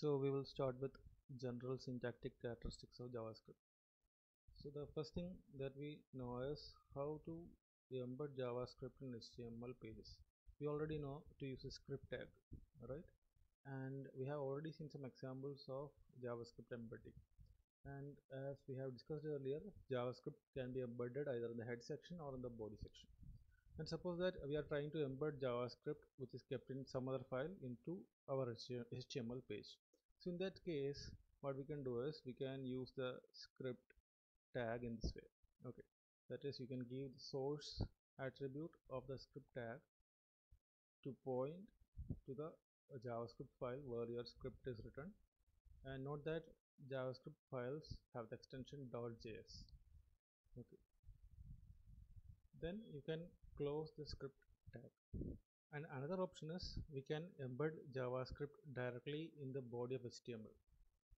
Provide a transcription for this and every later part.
So we will start with general syntactic characteristics of JavaScript. So the first thing that we know is how to embed JavaScript in HTML pages. We already know to use a script tag, right? And we have already seen some examples of JavaScript embedding. And as we have discussed earlier, JavaScript can be embedded either in the head section or in the body section. And suppose that we are trying to embed JavaScript which is kept in some other file into our HTML page. So in that case, what we can do is we can use the script tag in this way. Okay, that is you can give the source attribute of the script tag to point to the JavaScript file where your script is written and note that JavaScript files have the extension .js. Okay. Then you can close the script tag. And another option is we can embed JavaScript directly in the body of HTML.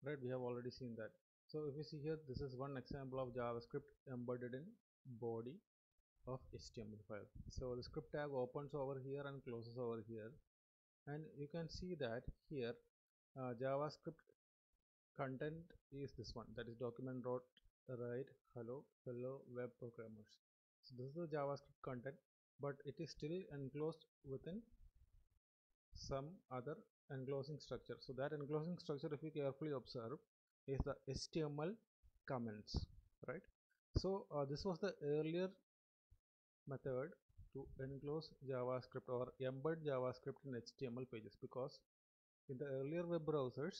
Right, we have already seen that. So if you see here, this is one example of JavaScript embedded in body of HTML file. So the script tag opens over here and closes over here. And you can see that here uh, JavaScript content is this one that is document dot write hello hello web programmers so this is the javascript content but it is still enclosed within some other enclosing structure. So that enclosing structure if you carefully observe is the html comments right? So uh, this was the earlier method to enclose javascript or embed javascript in html pages because in the earlier web browsers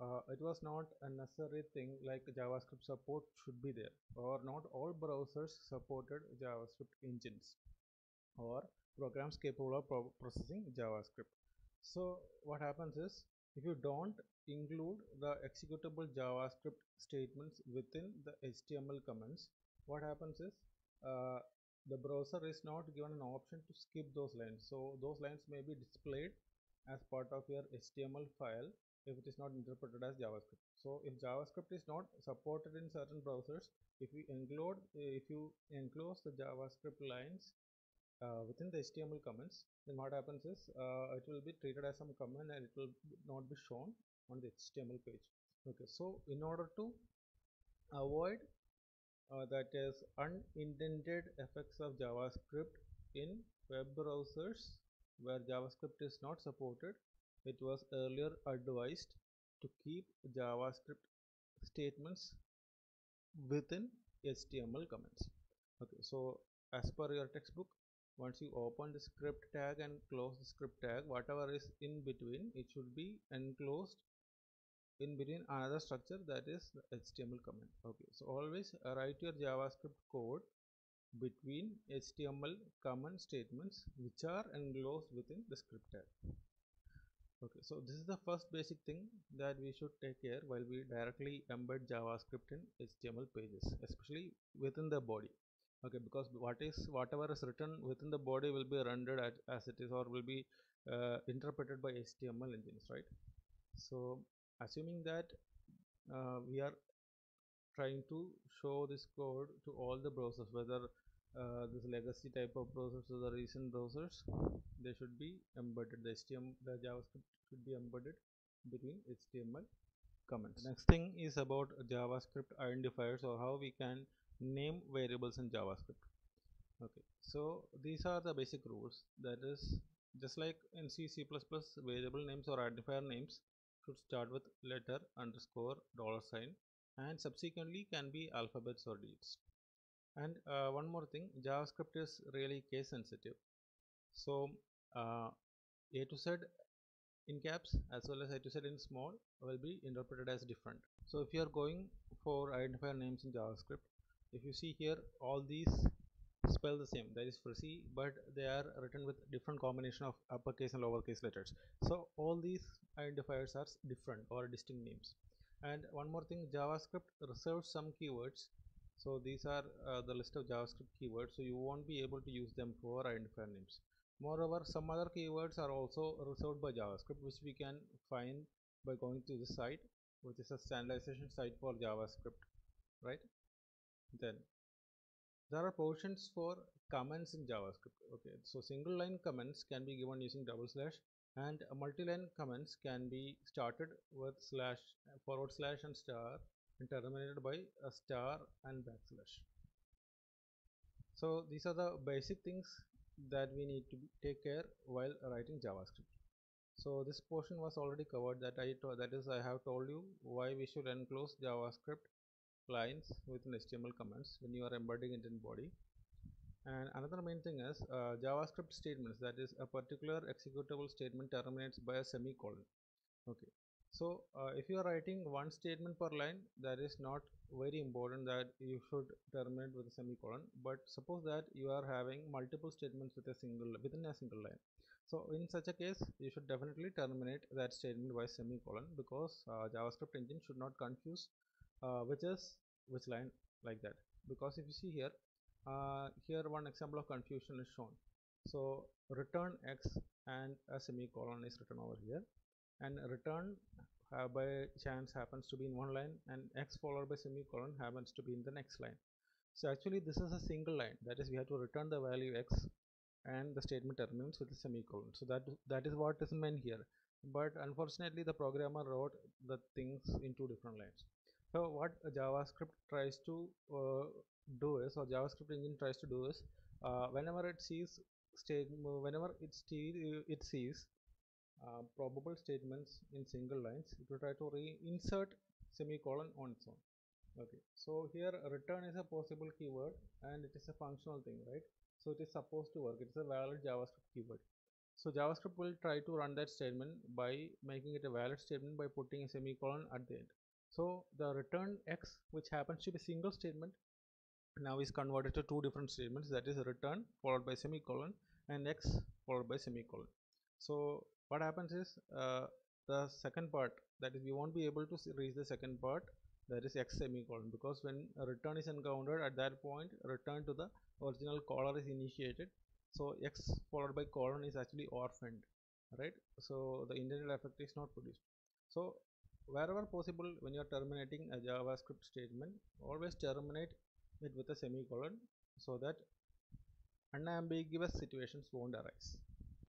uh, it was not a necessary thing like javascript support should be there or not all browsers supported javascript engines or programs capable of pro processing javascript so what happens is if you don't include the executable javascript statements within the html comments what happens is uh, the browser is not given an option to skip those lines so those lines may be displayed as part of your html file if it is not interpreted as JavaScript. So if JavaScript is not supported in certain browsers, if you include if you enclose the JavaScript lines uh, within the HTML comments, then what happens is uh, it will be treated as some comment and it will not be shown on the HTML page. Okay, so in order to avoid uh, that is unintended effects of JavaScript in web browsers where JavaScript is not supported, it was earlier advised to keep javascript statements within html comments okay so as per your textbook once you open the script tag and close the script tag whatever is in between it should be enclosed in between another structure that is the html comment okay so always write your javascript code between html comment statements which are enclosed within the script tag. Okay so this is the first basic thing that we should take care while we directly embed javascript in html pages especially within the body okay because what is whatever is written within the body will be rendered at, as it is or will be uh, interpreted by html engines right? So assuming that uh, we are trying to show this code to all the browsers whether uh, this legacy type of browsers or the recent browsers they should be embedded. The html the javascript should be embedded between html comments. Next thing is about javascript identifiers or how we can name variables in javascript. Okay so these are the basic rules. That is just like in c c++ variable names or identifier names should start with letter underscore dollar sign and subsequently can be alphabets or digits. And uh, one more thing javascript is really case sensitive. So uh, a to z in caps as well as a to z in small will be interpreted as different. So if you are going for identifier names in javascript if you see here all these spell the same that is c but they are written with different combination of uppercase and lowercase letters. So all these identifiers are different or distinct names. And one more thing javascript reserves some keywords. So these are uh, the list of javascript keywords so you won't be able to use them for identifier names. Moreover some other keywords are also reserved by javascript which we can find by going to this site which is a standardization site for javascript right then there are portions for comments in javascript okay? So single line comments can be given using double slash and multi-line comments can be started with slash forward slash and star and terminated by a star and backslash. So these are the basic things that we need to take care while writing javascript. So this portion was already covered that i that is i have told you why we should enclose javascript lines within html comments when you are embedding it in body. And another main thing is uh, javascript statements that is a particular executable statement terminates by a semicolon. Okay. So uh, if you are writing one statement per line that is not very important that you should terminate with a semicolon. But suppose that you are having multiple statements with a single within a single line. So in such a case you should definitely terminate that statement by semicolon because uh, javascript engine should not confuse uh, which is which line like that. Because if you see here uh, here one example of confusion is shown. So return x and a semicolon is written over here. And return uh, by chance happens to be in one line and x followed by semicolon happens to be in the next line. So actually this is a single line. That is we have to return the value x and the statement terminates with a semicolon. So that that is what is meant here. But unfortunately the programmer wrote the things in two different lines so what javascript tries to uh, do is or javascript engine tries to do is uh, whenever it sees state whenever it, it sees uh, probable statements in single lines it will try to reinsert semicolon on its own. Okay. So here return is a possible keyword and it is a functional thing right? So it is supposed to work. It's a valid javascript keyword. So javascript will try to run that statement by making it a valid statement by putting a semicolon at the end so the return x which happens to be single statement now is converted to two different statements. That is return followed by semicolon and x followed by semicolon. So what happens is uh, the second part that is we won't be able to reach the second part that is x semicolon because when return is encountered at that point return to the original caller is initiated. So x followed by colon is actually orphaned right? So the intended effect is not produced. So wherever possible when you are terminating a javascript statement always terminate it with a semicolon so that unambiguous situations won't arise